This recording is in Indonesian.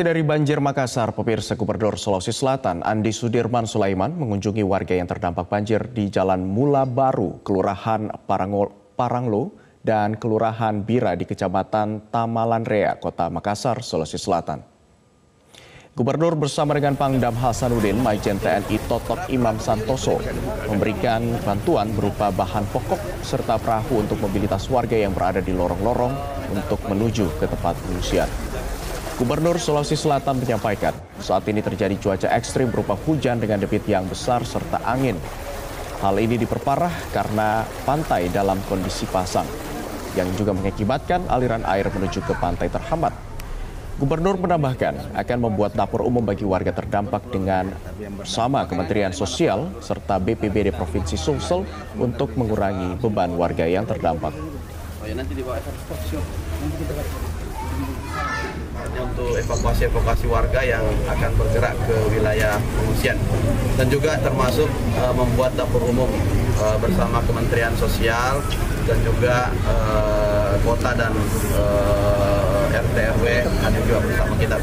Dari banjir Makassar, pemirsa Gubernur Sulawesi Selatan Andi Sudirman Sulaiman mengunjungi warga yang terdampak banjir di Jalan Mula Baru, Kelurahan Parangol, Paranglo, dan Kelurahan Bira di Kecamatan Tamalanrea, Kota Makassar, Sulawesi Selatan. Gubernur bersama dengan Pangdam Hasanuddin, Majen TNI Totok Imam Santoso memberikan bantuan berupa bahan pokok serta perahu untuk mobilitas warga yang berada di lorong-lorong untuk menuju ke tempat pengungsian. Gubernur Sulawesi Selatan menyampaikan, saat ini terjadi cuaca ekstrim berupa hujan dengan debit yang besar serta angin. Hal ini diperparah karena pantai dalam kondisi pasang, yang juga mengakibatkan aliran air menuju ke pantai terhambat. Gubernur menambahkan akan membuat dapur umum bagi warga terdampak dengan bersama Kementerian Sosial serta BPBD Provinsi Sumsel untuk mengurangi beban warga yang terdampak. Oh ya nanti untuk evakuasi-evakuasi warga yang akan bergerak ke wilayah pengungsian dan juga termasuk uh, membuat dapur umum uh, bersama Kementerian Sosial dan juga uh, kota dan uh, RT RW ada juga bersama kita.